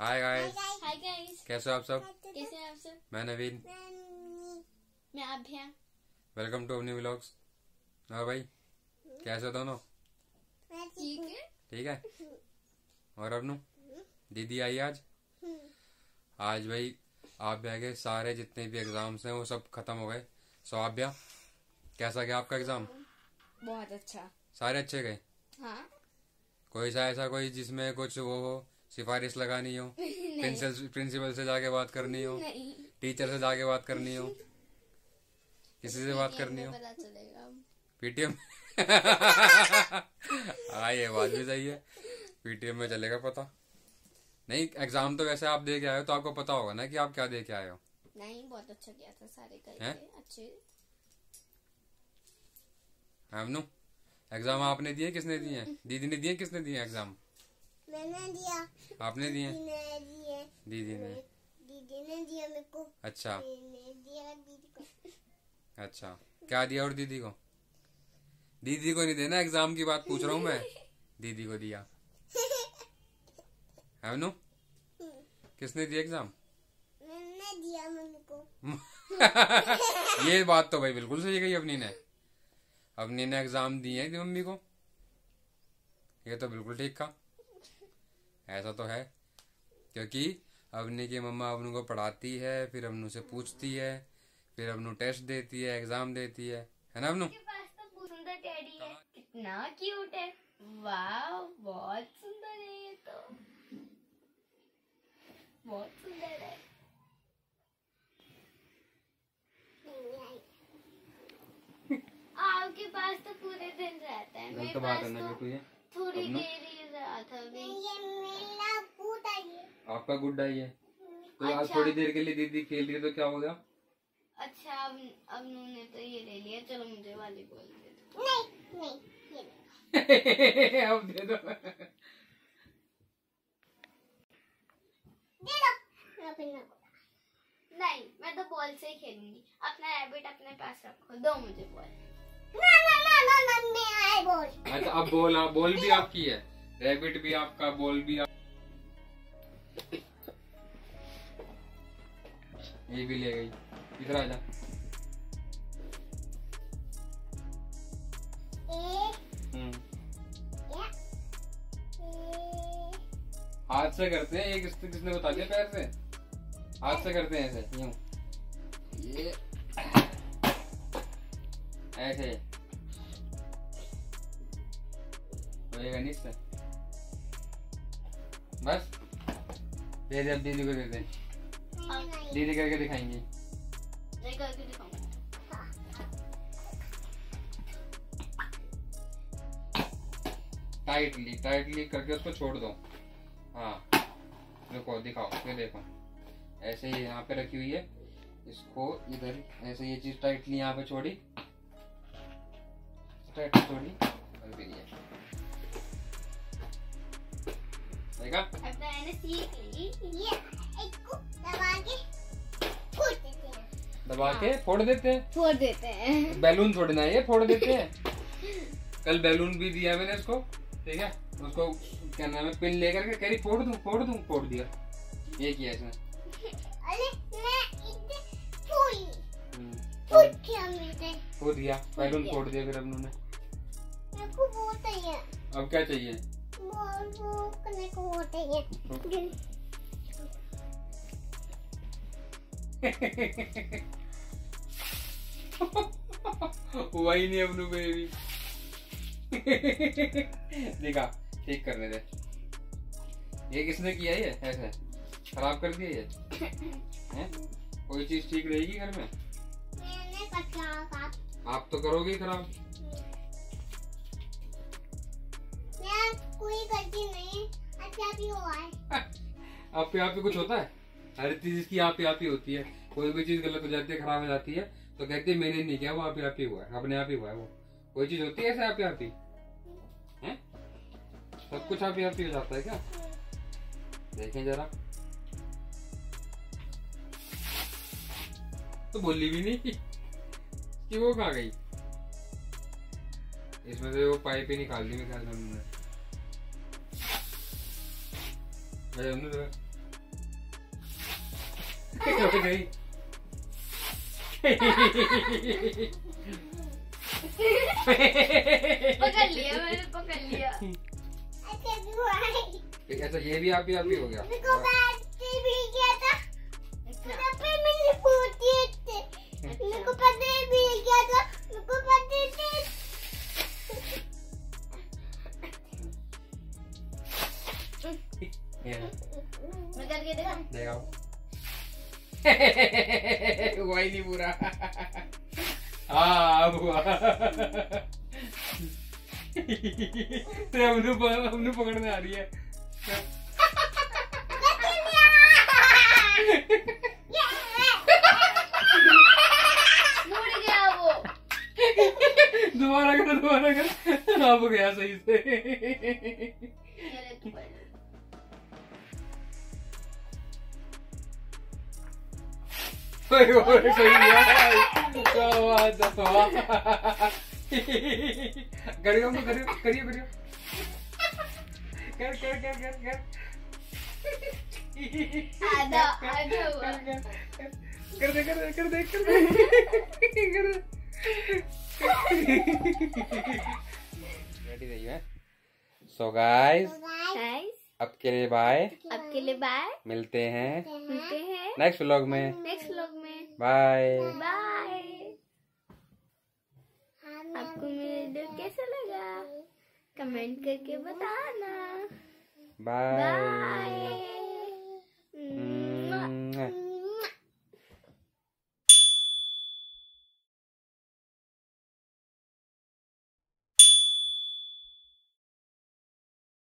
Hi guys hi guys कैसे हो आप सब? कैसे हैं आप सब? मैं नवीन। मैं Abhya. Welcome to Avani vlogs हाँ भाई कैसे हो दोनों? ठीक है। ठीक है? और अबनू दीदी आई आज? आज भाई आप के सारे जितने भी एग्ज़ाम्स हैं वो सब खत्म हो गए। सो आप भैया कैसा गया आपका एग्ज़ाम बहुत अच्छा। सारे अच्छे गए? हाँ। कोई सा ऐसा कोई जिसमें कुछ वो हो? सिफारिश लगानी हो प्रिंसिपल प्रिंसिपल से जाके बात करनी हो टीचर से जाके बात करनी हो किसी से बात करनी हो। पीटीएम हाँ ये बात भी सही है। पीटीएम में चलेगा पता। नहीं एग्ज़ाम तो वैसे आप दे के आए हो तो आपको पता होगा ना कि आप क्या दे के आए हो। नहीं बहुत अच्छा किया था सारे कर हैं? अच्छे। एग्ज़ाम आपने दिए किसने दिए? दीदी ने दिए किसने दिए एग्ज़ाम मैंने दिया। आपने दिए? दीदी ने दीदी ने? दिया मेरे को। अच्छा। दिया दीदी को। अच्छा। क्या दिया और दीदी को? दीदी को नहीं देना एग्ज़ाम की बात पूछ रहा हूँ मैं। दीदी को दिया। हमनू किसने दिया एग्ज़ाम? मैंने दिया मम्मी को। ये बात तो भाई बिल्कुल सही कही अपनी ने। अपनी ने एग्ज़ाम दिए हैं मम्मी को। ये तो बिल्कुल ठीक कहा। ऐसा तो है। क्योंकि अवनी की मम्मा अवनू को पढ़ाती है फिर अवनू से पूछती है फिर अवनू टेस्ट देती है एग्ज़ाम देती है। है ना अवनू? के पास तो बहुत सुंदर टेडी है। कितना क्यूट है। वाह बहुत सुंदर है ये तो। बहुत सुंदर है। आपके पास तो पूरे दिन रहता है। मेरे पास तो थोड़ी देर ही रहा था अभी है आपका गुड आई है। तो आज अच्छा। थोड़ी देर के लिए दीदी खेल रही है तो क्या हो गया? अच्छा अब अब उन्होंने तो ये ले लिया चलो मुझे वॉलीबॉल दे दो। नहीं नहीं ये ले। अब दे दो। दे दो। नहीं मैं तो बॉल से ही खेलूँगी। अपना रैबिट अपने पास रखो दो मुझे बॉल। ना ना ना ना ना मैं आए बोल। अच्छा अब बॉल आप बॉल भी आपकी है। रैबिट भी आपका बॉल भी आप... ये भी ले गई। इधर आ जा। एक हम्म। हाथ से करते हैं ये किस किसने बता दिया पैर से। हाथ से करते हैं ऐसे, यूँ। ये। ऐसे। होएगा नहीं बस। दे दे, अब दीदी को दे दे। दीदी करके दिखाएँगी। करके दिखाऊँगा। टाइटली टाइटली करके उसको छोड़ दो। हाँ देखो दिखाओ ये देखो। ऐसे ही यहाँ पे रखी हुई है। इसको इधर ऐसे ये चीज़ टाइटली यहाँ पे छोड़ी। टाइटली छोड़ी और फिर ये। देखा? अब मैंने सीख ली। हैं। दबा के फोड़ देते हैं। फोड़ देते हैं। बैलून फोड़ना है ये फोड़ देते हैं। कल बैलून भी दिया मैंने उसको ठीक है? उसको क्या नाम है पिन लेकर के कह रही फोड़ दूँ फोड़ दूँ? फोड़ दिया। ये किया इसने। अरे मैं इतने फूल हम्म, फूट किया मैंने। फोड़ दिया। बैलून। फोड़ दिया फिर अब उन्होंने। मेरे को बहुत है अब क्या चाहिए? वो करने को होते हैं वही नहीं अपनू बेबी देखा ठीक करने दे ये किसने किया ये? ऐसे खराब कर दिया ये? हैं? कोई चीज़ ठीक रहेगी घर में? मैंने आप तो करोगे खराब। कोई गलती नहीं अच्छा भी हुआ है। आप पे आप पे कुछ होता है? हर चीज़ की आप आप ही होती है। कोई भी चीज़ गलत हो जाती है, खराब हो जाती है तो कहते हैं मैंने नहीं किया, वो आप आप ही हुआ है, अपने आप ही हुआ है वो। कोई चीज़ होती है ऐसे आप आप ही? सब कुछ आप आप ही हो जाता है क्या? देखें जरा। तो बोली भी नहीं कि वो कहाँ गई? इसमें से वो पाइप ही निकाल दी मेरे ख्याल से उन्होंने हो गई पकड़ लिया मैंने पकड़ लिया अच्छा। है अच्छा। ये भी आप भी आप भी हो गया मेरे को बैठते भी गया को पता ही नहीं हुआ ते हमने हमने पकड़ने आ रही है मुड़ गया वो दोबारा कर दोबारा कर अब गया सही से करियो करियो करियो करियो कर कर कर कर कर आधा आधा हुआ कर दे कर दे कर दे कर दे कर दे रेडी रही सो गाइस गाइस अब के लिए बाय अब के लिए बाय मिलते हैं। मिलते हैं। नेक्स्ट व्लॉग में। नेक्स्ट व्लॉग में। बाय बाय आपको मेरा वीडियो कैसा लगा? कमेंट करके बताना। Bye bye